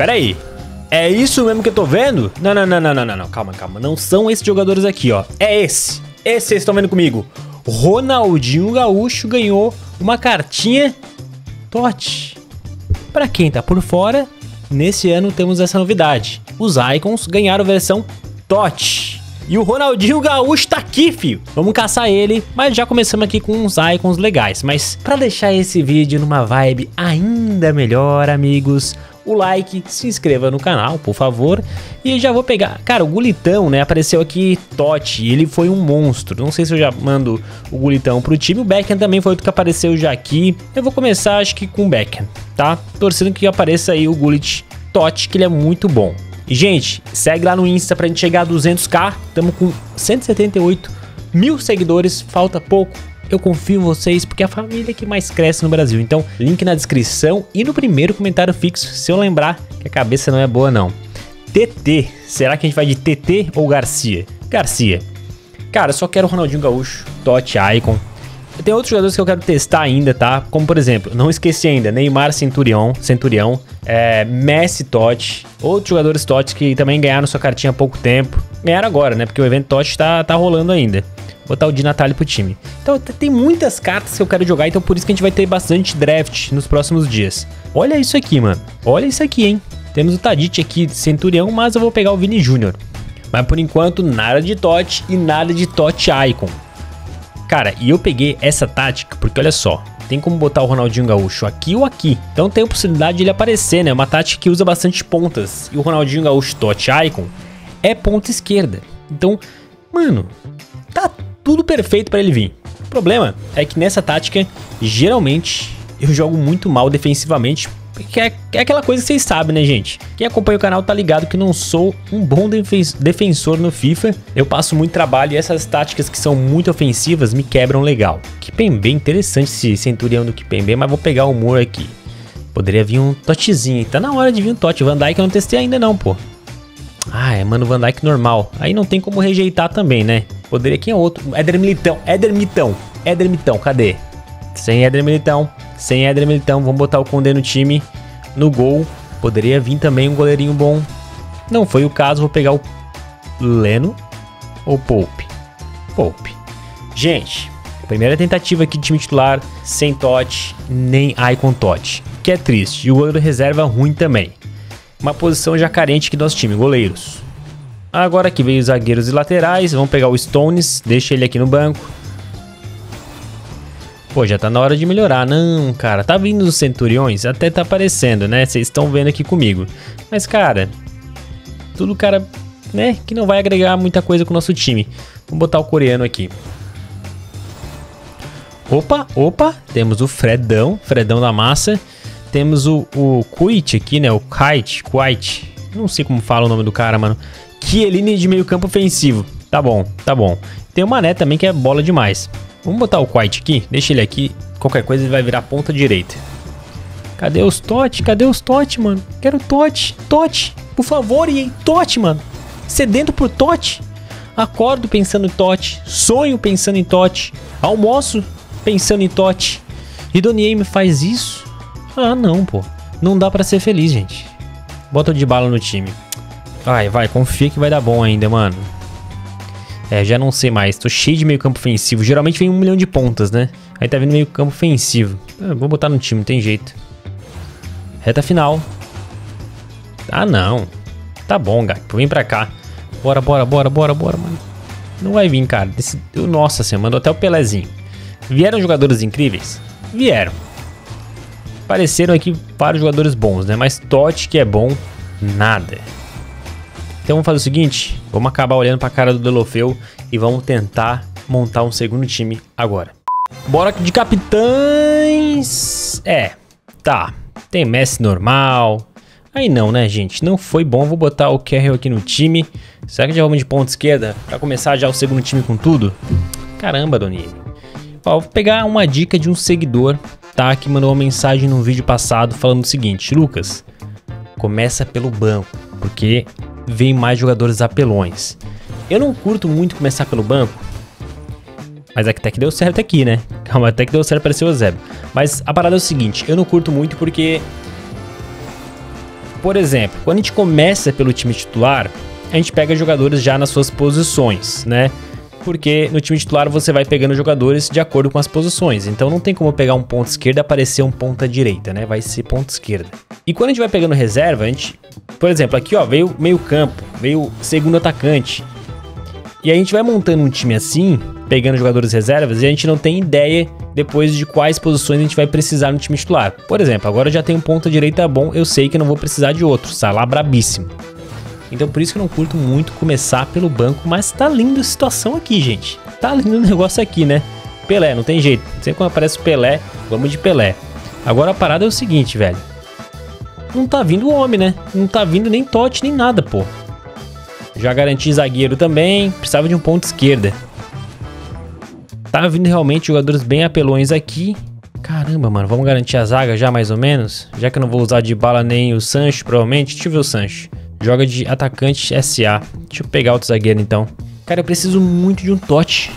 Pera aí. É isso mesmo que eu tô vendo? Não, não, não, não, não, não, não. Calma, calma. Não são esses jogadores aqui, ó. É esse. Esse vocês estão vendo comigo. Ronaldinho Gaúcho ganhou uma cartinha TOT. Pra quem tá por fora, nesse ano temos essa novidade. Os Icons ganharam versão TOT. E o Ronaldinho Gaúcho tá aqui, filho. Vamos caçar ele, mas já começamos aqui com uns icons legais. Mas para deixar esse vídeo numa vibe ainda melhor, amigos, o like, se inscreva no canal, por favor. E já vou pegar... Cara, o Gulitão, né, apareceu aqui Totti, ele foi um monstro. Não sei se eu já mando o Gulitão pro time. O Beckham também foi outro que apareceu já aqui. Eu vou começar, acho que com o Beckham, tá? Torcendo que apareça aí o Gullit Totti, que ele é muito bom. E, gente, segue lá no Insta pra gente chegar a 200k. Estamos com 178 mil seguidores, falta pouco eu confio em vocês porque é a família que mais cresce no Brasil. Então, link na descrição e no primeiro comentário fixo, se eu lembrar que a cabeça não é boa não. TT, será que a gente vai de TT ou Garcia? Garcia. Cara, eu só quero Ronaldinho Gaúcho, Totti, Icon. Tem outros jogadores que eu quero testar ainda, tá? Como por exemplo, não esqueci ainda, Neymar Centurião, Centurião, é, Messi Totti, outros jogadores Totti que também ganharam sua cartinha há pouco tempo. Ganharam agora, né? Porque o evento Totti tá, tá rolando ainda botar o Di Natale pro time. Então tem muitas cartas que eu quero jogar, então por isso que a gente vai ter bastante draft nos próximos dias. Olha isso aqui, mano. Olha isso aqui, hein. Temos o Tadic aqui, Centurião, mas eu vou pegar o Vini Júnior. Mas por enquanto, nada de Totti e nada de Totti Icon. Cara, e eu peguei essa tática porque olha só, tem como botar o Ronaldinho Gaúcho aqui ou aqui. Então tem a possibilidade de ele aparecer, né? Uma tática que usa bastante pontas. E o Ronaldinho Gaúcho Totti Icon é ponta esquerda. Então, mano, tá tudo perfeito para ele vir. O problema é que nessa tática, geralmente, eu jogo muito mal defensivamente, que é, é, aquela coisa que vocês sabem, né, gente? Quem acompanha o canal tá ligado que não sou um bom defensor no FIFA. Eu passo muito trabalho e essas táticas que são muito ofensivas me quebram legal. bem interessante esse centurião do bem, mas vou pegar o humor aqui. Poderia vir um totezinho. Tá na hora de vir um tote. Van Dijk eu não testei ainda não, pô. Ah, é mano Van Dijk normal. Aí não tem como rejeitar também, né? Poderia quem é outro? Éder Militão, Éder Militão, Éder Militão, cadê? Sem Éder Militão, sem Éder Militão, vamos botar o Condé no time, no gol. Poderia vir também um goleirinho bom. Não foi o caso, vou pegar o Leno ou Poupe? Poupe. Gente, primeira tentativa aqui de time titular, sem Totti, nem Icon Totti, que é triste. E o goleiro reserva ruim também. Uma posição já carente aqui do nosso time, goleiros. Agora aqui veio os zagueiros e laterais. Vamos pegar o Stones, deixa ele aqui no banco. Pô, já tá na hora de melhorar. Não, cara, tá vindo os Centuriões? Até tá aparecendo, né? Vocês estão vendo aqui comigo. Mas, cara, tudo cara, né, que não vai agregar muita coisa com o nosso time. Vamos botar o coreano aqui. Opa, opa, temos o Fredão, Fredão da massa. Temos o, o Kuit aqui, né, o Kite, Kuit. Não sei como fala o nome do cara, mano. Kieline de meio campo ofensivo. Tá bom, tá bom. Tem o Mané também que é bola demais. Vamos botar o White aqui, deixa ele aqui. Qualquer coisa ele vai virar ponta direita. Cadê os Totti? Cadê os Totti, mano? Quero Totti. Totti, por favor, e Totti, mano. Sedento por Totti. Acordo pensando em Totti. Sonho pensando em Totti. Almoço pensando em Totti. E Donier me faz isso? Ah, não, pô. Não dá para ser feliz, gente. Bota o de bala no time. Vai, vai, confia que vai dar bom ainda, mano. É, já não sei mais. Tô cheio de meio campo ofensivo. Geralmente vem um milhão de pontas, né? Aí tá vindo meio campo ofensivo. Ah, vou botar no time, não tem jeito. Reta final. Ah, não. Tá bom, gato. Vem pra cá. Bora, bora, bora, bora, bora, mano. Não vai vir, cara. Nossa, você mandou até o Pelezinho. Vieram jogadores incríveis? Vieram. Apareceram aqui vários jogadores bons, né? Mas Totti, que é bom, nada. Então vamos fazer o seguinte, vamos acabar olhando para a cara do Delofeu e vamos tentar montar um segundo time agora. Bora de capitães. É, tá. Tem Messi normal. Aí não, né, gente? Não foi bom. Vou botar o Carroll aqui no time. Será que já vamos de ponta esquerda? Pra começar já o segundo time com tudo? Caramba, Doni. Ó, vou pegar uma dica de um seguidor, tá? Que mandou uma mensagem no vídeo passado falando o seguinte. Lucas, começa pelo banco. Porque vem mais jogadores apelões. Eu não curto muito começar pelo banco, mas até que deu certo aqui, né? Calma, até que deu certo para ser o Zeb. Mas a parada é o seguinte, eu não curto muito porque por exemplo, quando a gente começa pelo time titular, a gente pega jogadores já nas suas posições, né? Porque no time titular você vai pegando jogadores de acordo com as posições. Então não tem como pegar um ponto esquerda aparecer um ponta direita, né? Vai ser ponto esquerda. E quando a gente vai pegando reserva, a gente, por exemplo, aqui ó, veio meio campo, veio segundo atacante. E a gente vai montando um time assim, pegando jogadores reservas, e a gente não tem ideia depois de quais posições a gente vai precisar no time titular. Por exemplo, agora já tenho um ponta direita bom, eu sei que não vou precisar de outro, Salah brabíssimo. Então por isso que eu não curto muito começar pelo banco, mas tá linda a situação aqui, gente. Tá lindo o negócio aqui, né? Pelé, não tem jeito. Sempre quando aparece Pelé, vamos de Pelé. Agora a parada é o seguinte, velho. Não tá vindo o homem, né? Não tá vindo nem Totti, nem nada, pô. Já garanti zagueiro também. Precisava de um ponto esquerda. Tá vindo realmente jogadores bem apelões aqui. Caramba, mano. Vamos garantir a zaga já, mais ou menos? Já que eu não vou usar de bala nem o Sancho, provavelmente. Deixa eu ver o Sancho. Joga de atacante SA. Deixa eu pegar outro zagueiro então. Cara, eu preciso muito de um Totti.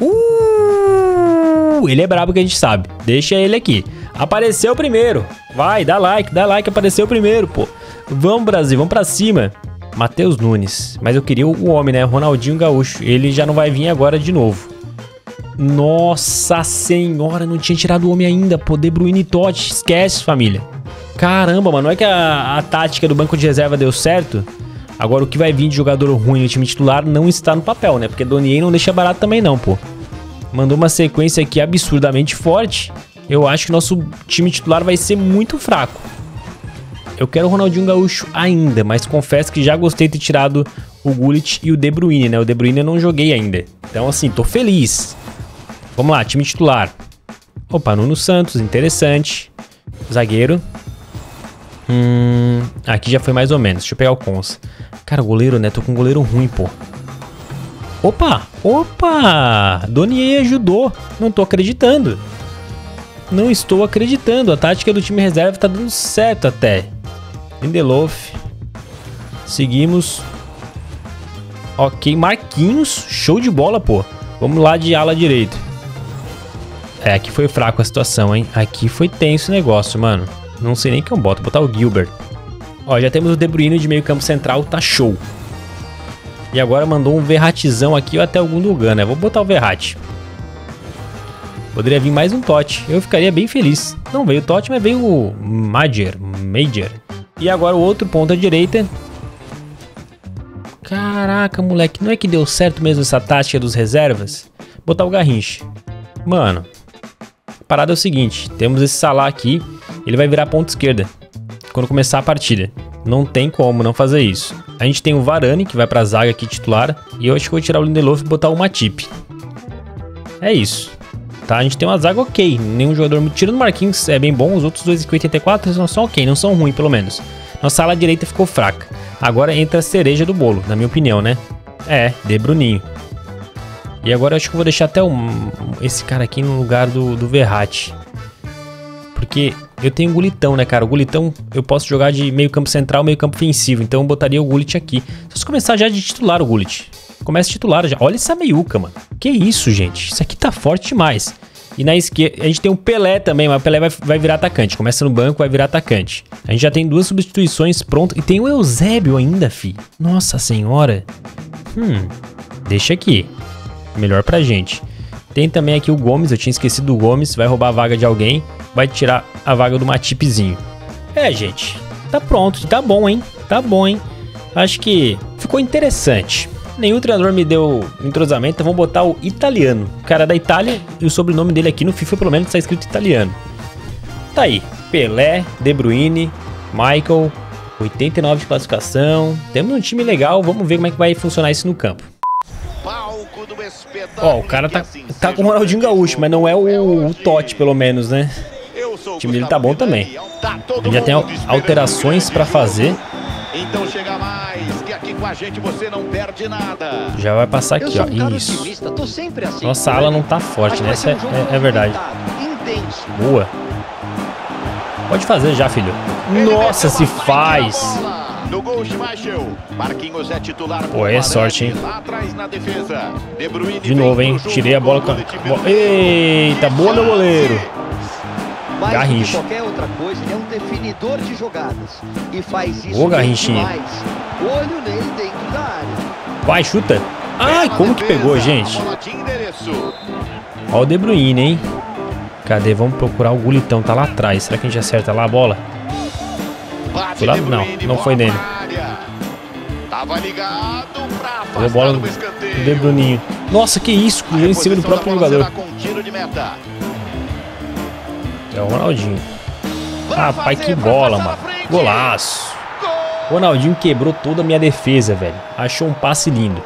Uh, ele é brabo que a gente sabe. Deixa ele aqui. Apareceu primeiro. Vai, dá like, dá like. Apareceu primeiro, pô. Vamos, Brasil, vamos pra cima. Matheus Nunes. Mas eu queria o homem, né? Ronaldinho Gaúcho. Ele já não vai vir agora de novo. Nossa senhora, não tinha tirado o homem ainda, pô. De Bruyne e Totti. Esquece, família. Caramba, mano, não é que a, a tática do banco de reserva deu certo? Agora o que vai vir de jogador ruim no time titular não está no papel, né? Porque Donier não deixa barato também não, pô. Mandou uma sequência aqui absurdamente forte. Eu acho que nosso time titular vai ser muito fraco. Eu quero o Ronaldinho Gaúcho ainda, mas confesso que já gostei de ter tirado o Gullit e o De Bruyne, né? O De Bruyne eu não joguei ainda. Então, assim, tô feliz. Vamos lá, time titular. Opa, Nuno Santos, interessante. Zagueiro, Hum, aqui já foi mais ou menos. Deixa eu pegar o cons. Cara, goleiro, né? Tô com um goleiro ruim, pô. Opa! Opa! Donier ajudou. Não tô acreditando. Não estou acreditando. A tática do time reserva tá dando certo até. Lindelof. Seguimos. Ok, Marquinhos. Show de bola, pô. Vamos lá de ala direito. É, aqui foi fraco a situação, hein? Aqui foi tenso o negócio, mano. Não sei nem que eu boto, botar o Gilbert. Ó, já temos o De Bruyne de meio campo central, tá show. E agora mandou um Verratizão aqui ou até o Gundogan, né? Vou botar o Verratti. Poderia vir mais um Totti, eu ficaria bem feliz. Não veio o Totti, mas veio o Major, Major. E agora o outro ponta direita. Caraca, moleque, não é que deu certo mesmo essa tática dos reservas? Botar o Garrincha. Mano, a parada é o seguinte, temos esse Salah aqui, ele vai virar ponta esquerda quando começar a partida. Não tem como não fazer isso. A gente tem o Varane, que vai pra zaga aqui titular, e eu acho que vou tirar o Lindelof e botar o Matip. É isso. Tá, a gente tem uma zaga ok, nenhum jogador... Tirando o Marquinhos é bem bom, os outros dois 84 não são ok, não são ruins pelo menos. Nossa ala direita ficou fraca. Agora entra a cereja do bolo, na minha opinião, né? É, De Bruninho. E agora eu acho que eu vou deixar até um, esse cara aqui no lugar do, do Verratti. Porque eu tenho Gulitão, né, cara? O Gulitão eu posso jogar de meio campo central, meio campo ofensivo. Então eu botaria o Gullit aqui. Se eu começar já de titular o Gullit. Começa titular já. Olha essa meiuca, mano. Que isso, gente? Isso aqui tá forte demais. E na esquerda, a gente tem o Pelé também, mas o Pelé vai, vai virar atacante. Começa no banco, vai virar atacante. A gente já tem duas substituições prontas. E tem o Eusébio ainda, fi. Nossa senhora. Hum, deixa aqui. Melhor pra gente. Tem também aqui o Gomes, eu tinha esquecido do Gomes. Vai roubar a vaga de alguém vai tirar a vaga do Matipzinho. É, gente, tá pronto, tá bom, hein? Tá bom, hein? Acho que ficou interessante. Nenhum treinador me deu entrosamento, então vamos botar o italiano. O cara da Itália e o sobrenome dele aqui no FIFA pelo menos está escrito italiano. Tá aí, Pelé, De Bruyne, Michael, 89 de classificação. Temos um time legal, vamos ver como é que vai funcionar isso no campo. Ó, o cara tá, tá com o Ronaldinho Gaúcho, mas não é o, o Totti, pelo menos, né? O time dele tá bom também. Tá Ele já tem alterações para fazer. Então chega mais, que aqui com a gente você não perde nada. Já vai passar aqui, ó. Isso. Assim, Nossa ala não tá forte, né? Essa é, é, é verdade. Boa. Pode fazer já, filho. Nossa, se faz. No gol, Schmeichel. Marquinhos é titular. Pô, é sorte, hein? De, De novo, hein? Tirei a bola com a... Eita, boa, meu goleiro. Mais do que Garrincha. qualquer outra coisa, ele é um definidor de jogadas. E faz isso Ô, Garrinchinha. Olho nele dentro da área. Vai, chuta. Ai, como que pegou, gente? Ó o De Bruyne, hein? Cadê? Vamos procurar o Gulitão. Tá lá atrás. Será que a gente acerta lá a bola? Foi lá? Não, não foi nele. Tava ligado pra Foi a bola do. De Bruninho. Nossa, que isso? Em cima do próprio jogador. É o Ronaldinho. Rapaz, que bola, mano. Golaço. Gol! Ronaldinho quebrou toda a minha defesa, velho. Achou um passe lindo.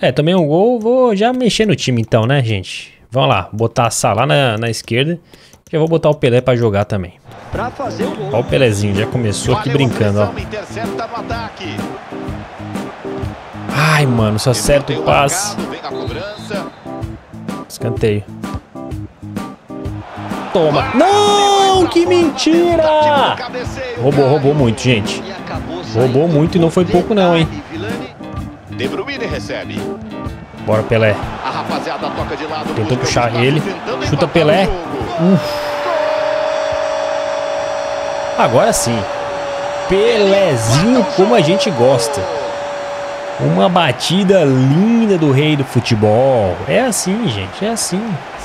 É, também um gol. Vou já mexer no time então, né, gente? Vamos lá. Botar a Salah na, na esquerda. Já vou botar o Pelé pra jogar também. Pra o. Ó o Pelézinho, já começou aqui brincando, ó. Ai, mano, só acerta o passe. Escanteio. Toma. Não, que mentira! Roubou, roubou muito, gente. Roubou muito e não foi pouco não, hein? De Bruyne recebe. Bora, Pelé. Tentou puxar ele. Chuta Pelé. jogo. Agora sim. Pelézinho como a gente gosta. Uma batida linda do rei do futebol. É assim, gente, é assim.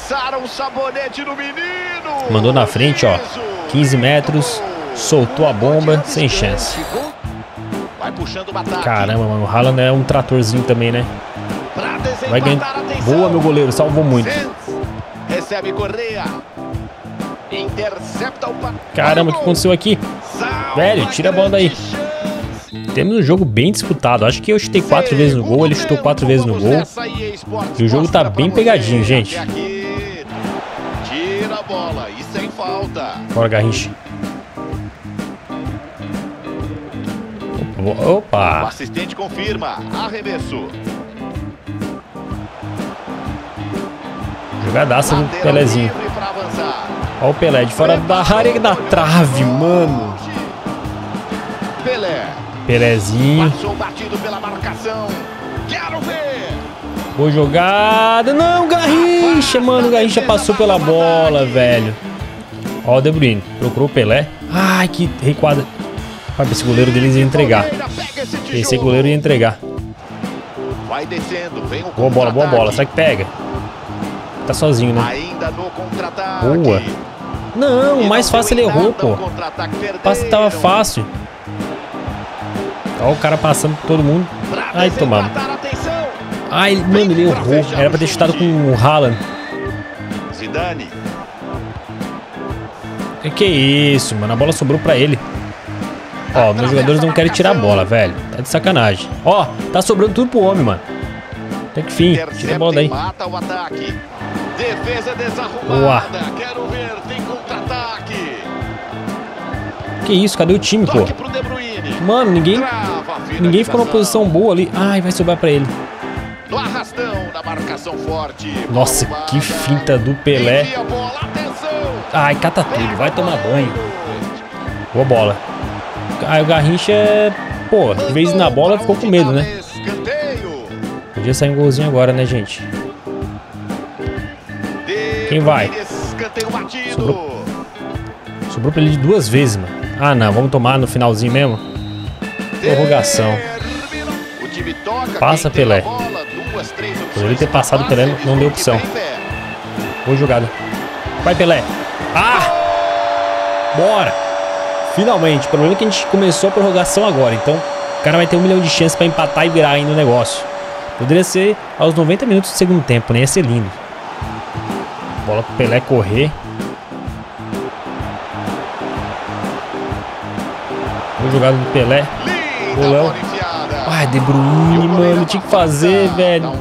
Sara um sabonete no menino. Mandou na frente, ó. Isso. 15 metros. Soltou a bomba, sem chance. O. Caramba, mano. O Haaland é um tratorzinho também, né? Vai ganhar. Boa, meu goleiro. Salvou muito. Recebe Correia. Intercepta o Caramba, o que aconteceu aqui? Velho, tira a bola daí. Temos um jogo bem disputado. Acho que eu chutei quatro vezes no gol, ele chutou quatro vezes no gol. E o jogo tá bem pegadinho, gente. Falta. Bora, Garrincha. Opa, O assistente confirma. Arremesso. Jogadaça do Pelézinho. Ó o Pelé de fora da área e da trave, mano. Pelé. Pelézinho. Passou batido pela marcação. Quero ver. Boa jogada. Não, Garrincha, mano. O Garrincha passou pela bola, velho. Ó o De Bruyne. Procurou o Pelé. Ai, que recuada. Vai, esse goleiro deles ia entregar. Esse goleiro ia entregar. Vai descendo, vem o Boa bola, boa bola. Será que pega? Tá sozinho, né? Ainda no. Boa. Não, o mais fácil ele errou, pô. o passe tava fácil. Ó o cara passando por todo mundo. Ai, tomamos. Ai, mano, ele errou. Era pra ter chutado com o Haaland. Zidane. Que que é isso, mano? A bola sobrou pra ele. Ó, meus jogadores não querem tirar a bola, velho. Tá de sacanagem. Ó, tá sobrando tudo pro homem, mano. Até que fim. Tira a bola daí. Mata o ataque. Defesa desarrumada. Boa. Quero ver, tem contra-ataque. Que isso? Cadê o time, pô? Mano, ninguém, ninguém ficou numa posição boa ali. Ai, vai sobrar pra ele. No arrastão, na marcação forte. Nossa, que finta do Pelé. Ai, cata tudo. Vai tomar banho. Boa bola. Aí o Garrincha, pô, de vez na bola ficou com medo, né? Podia sair um golzinho agora, né, gente? Quem vai? Sobrou. Sobrou pra ele de duas vezes, mano. Ah, não. Vamos tomar no finalzinho mesmo? Prorrogação. Passa, Pelé. Poderia ter passado Pelé, não deu opção. Boa jogada. Vai, Pelé. Bora! Finalmente. O problema é que a gente começou a prorrogação agora. Então, o cara vai ter um milhão de chances pra empatar e virar ainda o negócio. Poderia ser aos 90 minutos do segundo tempo, né? Ia ser lindo. Bola pro Pelé correr. Boa jogada do Pelé. Enfiada. Ai, De Bruyne, mano. Tinha que afasta, fazer, Dá velho.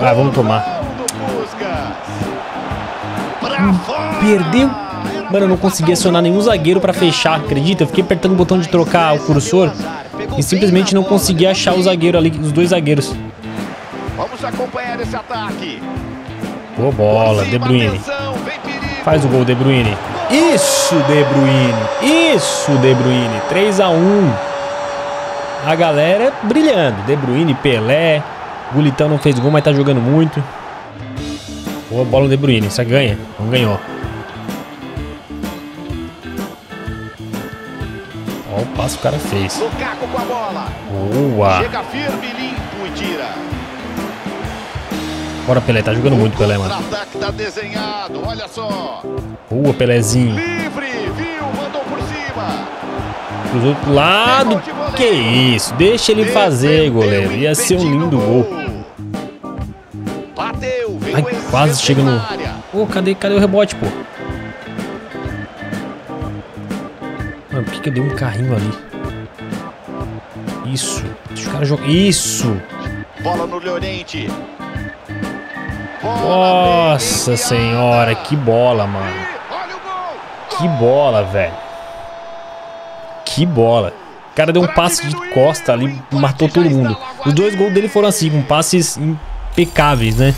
Ah, vamos tomar. Perdeu. Mano, eu não consegui acionar nenhum zagueiro pra fechar, acredita? Eu fiquei apertando o botão de trocar o cursor e simplesmente não consegui achar o zagueiro ali, os dois zagueiros. Vamos acompanhar esse ataque. Boa bola, De Bruyne. Faz o gol, De Bruyne. Isso, De Bruyne. Isso, De Bruyne. 3 a 1 A galera brilhando. De Bruyne, Pelé. Gulitão não fez gol, mas tá jogando muito. Boa bola no De Bruyne. Isso ganha? Não ganhou. Olha o passo que o cara fez. Lukaku com a bola. Boa. Chega firme, limpo e tira. Bora, Pelé. Tá jogando muito, Pelé, mano. Tá desenhado, olha só. Boa, Pelézinho. Livre, viu? Mandou por cima. Cruzou pro lado. Que isso. Deixa ele fazer, goleiro. Ia ser um lindo gol. Quase chega no... área. Pô, cadê, cadê o rebote, pô? Mano, por que, que eu dei um carrinho ali? Isso. Deixa os caras jogar. Isso. Bola no Llorente. Nossa senhora, que bola, mano. O. Que bola, velho. Que bola. O cara deu um passe de costa ali, matou todo mundo. Os dois gols dele foram assim, com passes impecáveis, né?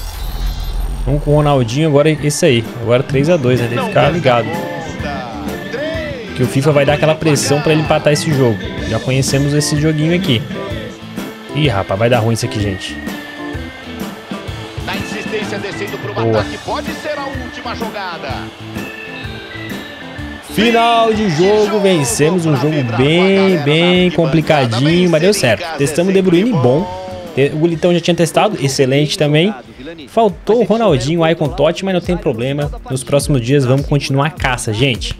Um com o Ronaldinho, agora esse aí. Agora 3x2, né? Tem que ficar ligado. Que o FIFA vai dar aquela pressão pra ele empatar esse jogo. Já conhecemos esse joguinho aqui. Ih, rapaz, vai dar ruim isso aqui, gente. Na insistência descendo pro Boa. ataque, pode ser a última jogada. Final de jogo, vencemos um jogo bem, bem complicadinho, mas deu certo. Testamos o De Bruyne bom. O Gulitão já tinha testado, excelente também. Faltou o Ronaldinho, o Icon Totti, mas não tem problema. Nos próximos dias vamos continuar a caça, gente.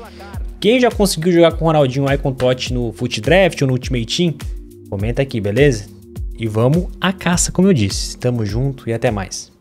Quem já conseguiu jogar com o Ronaldinho, o Icon Totti no Foot Draft ou no Ultimate Team, comenta aqui, beleza? E vamos à caça, como eu disse. Tamo junto e até mais.